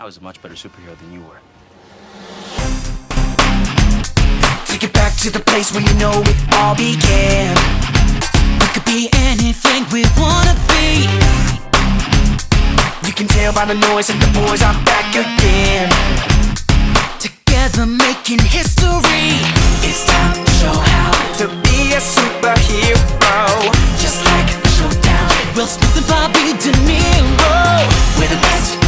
I was a much better superhero than you were. Take it back to the place where you know it all began. We could be anything we wanna be. You can tell by the noise that the boys are back again. Together making history. It's time to show how to be a superhero. Just like Showdown. Will and Bobby De Niro. We're the best.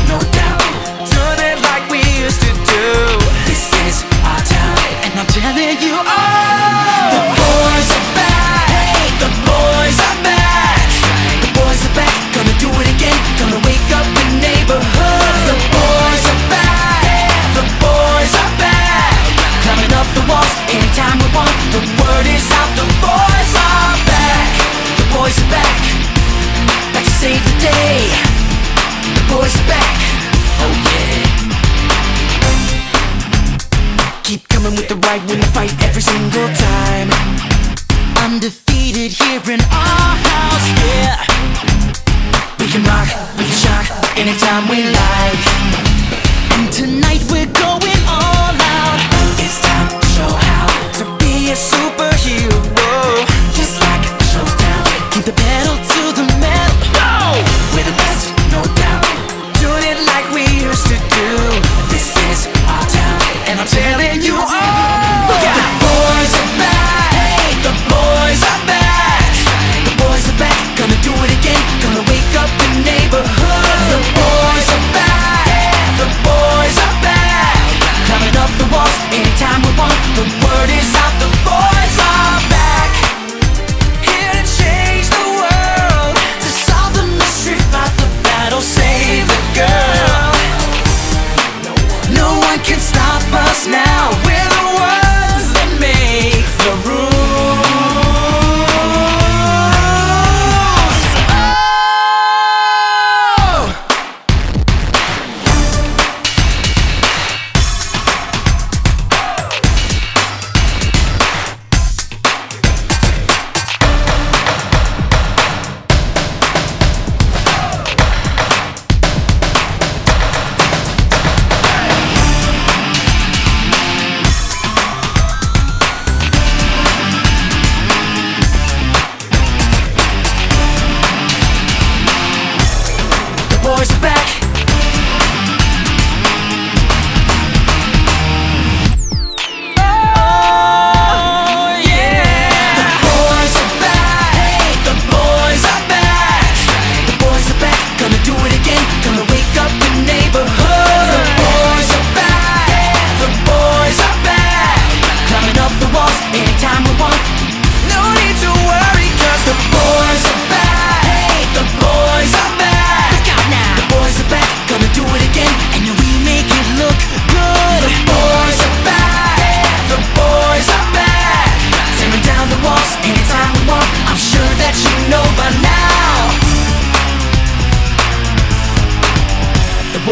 anytime we like. And tonight we're going.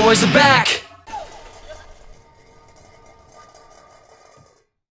boys are back.